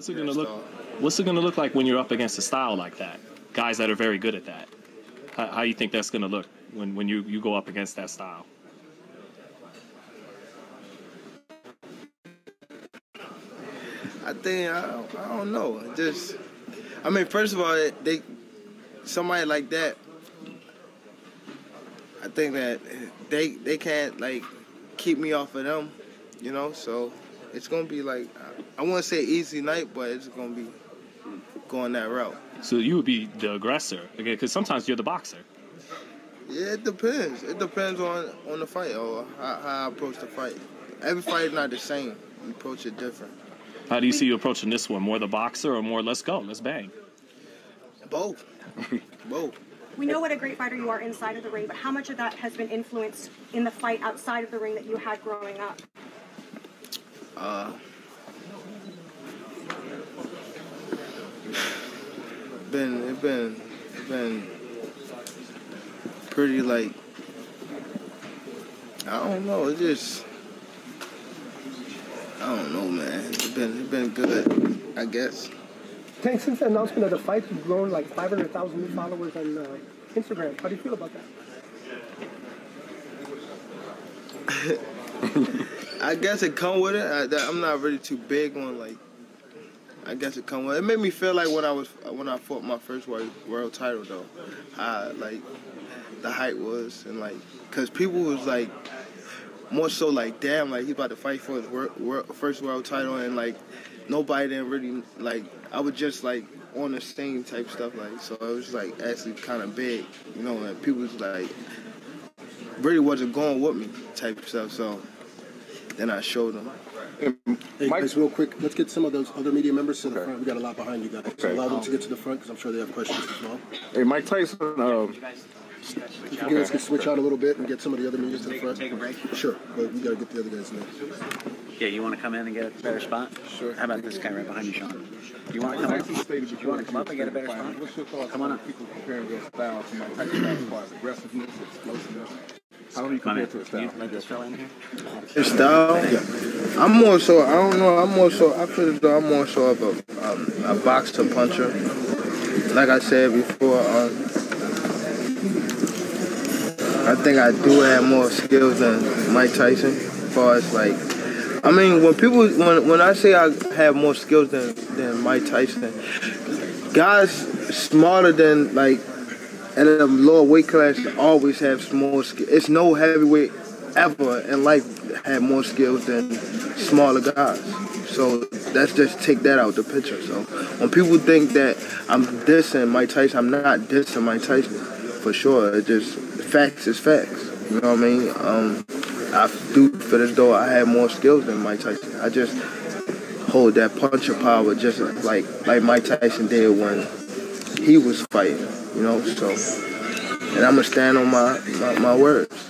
What's it gonna look? What's it gonna look like when you're up against a style like that? Guys that are very good at that. How, how you think that's gonna look when, when you, you go up against that style? I think I, don't- I don't know. It Just, I mean, first of all, they somebody like that. I think that they they can't like keep me off of them, you know. So it's gonna be like I, I want to say easy night, but it's gonna be going that route. So you would be the aggressor, okay? Because sometimes you're the boxer. Yeah, it depends. It depends on on the fight or how, how I approach the fight. Every fight is not the same. You approach it different. How do you see you approaching this one? More the boxer or more let's go, let's bang? Both. Both. We know what a great fighter you are inside of the ring, but how much of that has been influenced in the fight outside of the ring that you had growing up? Uh, been it been it been pretty like I don't know. It just I don't know, man. It's been it been good. I guess. Tank, since the announcement of the fight, you've grown like 500,000 new followers on uh, Instagram. How do you feel about that? I guess it come with it. I, I'm not really too big on like. I guess it come with it. Made me feel like when I was when I fought my first world, world title though, how like the height was and like because people was like more so like damn like he's about to fight for his wor- wor- first world title and like nobody didn't really like I was just like on the same type stuff like so it was like actually kind of big you know and people was like really wasn't going with me type stuff so then I showed them. Hey, Mike- guys, real quick, let's get some of those other media members to the front. We got a lot behind you guys. So allow them to get to the front because I'm sure they have questions as well. Hey, Mike Tyson. Um, If you guys can switch out a little bit and get some of the other media to the front. take a break. Sure, but we got to get the other guys in there. Yeah, you want to come in and get a better spot? Sure. How about this guy right behind you, Sean? You want to come up? You want to come up and get a better spot? What's your thoughts Come on on up. people comparing their style to Mike Tyson's style as far as aggressiveness, explosiveness? How do you Come compare in. to his Can you style? let this fella in here? His style? I'm more so, I don't know, I'm more so, I feel as though I'm more so of a, um, a boxer puncher. Like I said before, um, I think I do have more skills than Mike Tyson as far as like, I mean, when people, when, when I say I have more skills than, than Mike Tyson, guys smarter than like and in a lower weight class always have more skill. It's no heavyweight ever in life had more skills than smaller guys. So let's just take that out the picture. So when people think that I'm dissing Mike Tyson, I'm not dissing Mike Tyson for sure. It just facts is facts. You know what I mean? Um, I do feel as though I have more skills than Mike Tyson. I just hold that puncher power just like like Mike Tyson did when he was fighting, you know. So, and I'm gonna stand on my my, my words.